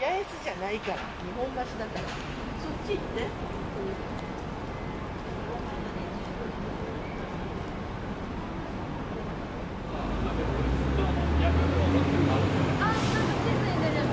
八重洲じゃないから日本橋だから。そっち行って、うん。あ、なんか地図に出るやつ。